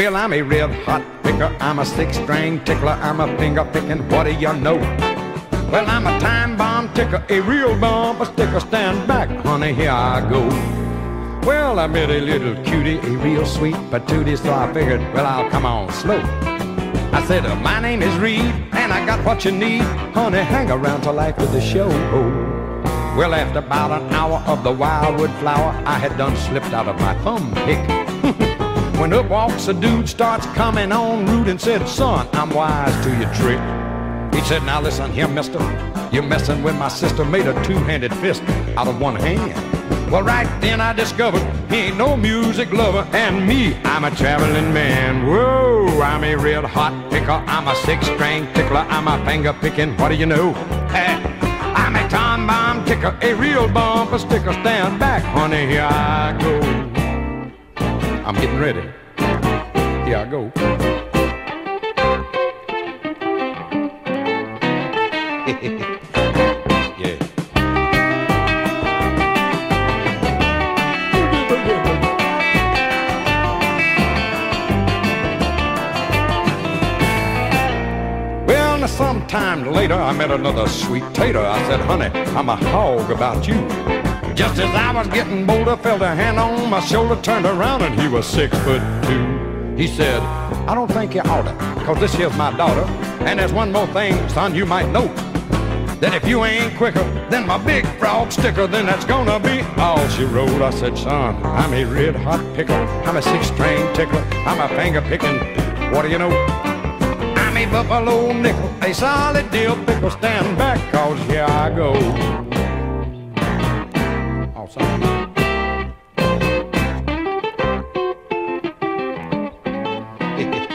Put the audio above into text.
Well, I'm a red hot picker, I'm a six string tickler, I'm a finger picking, what do you know? Well, I'm a time bomb ticker, a real bumper sticker. Stand back, honey, here I go. Well, I met a little cutie, a real sweet patootie, so I figured, well, I'll come on slow. I said, uh, my name is Reed, and I got what you need. Honey, hang around till after the show. Well, after about an hour of the wildwood flower, I had done slipped out of my thumb pick. when up walks a dude, starts coming on rude and said, son, I'm wise to your trick. He said, now listen here, mister, you're messing with my sister, made a two-handed fist out of one hand. Well, right then I discovered he ain't no music lover, and me, I'm a traveling man. Whoa, I'm a real hot picker, I'm a six-string tickler, I'm a finger picking, what do you know? Hey, I'm a time bomb ticker, a real bumper sticker. Stand back, honey, here I go. I'm getting ready. Here I go. yeah. Sometime later, I met another sweet tater. I said, honey, I'm a hog about you. Just as I was getting bolder, felt a hand on my shoulder, turned around, and he was six foot two. He said, I don't think you oughta, cause this here's my daughter. And there's one more thing, son, you might know. That if you ain't quicker than my big frog sticker, then that's gonna be all she wrote. I said, son, I'm a red hot picker. I'm a six string tickler. I'm a finger picking. What do you know? I'm a buffalo nickel, a solid deal pickle. Stand back, cause here I go. Yeah.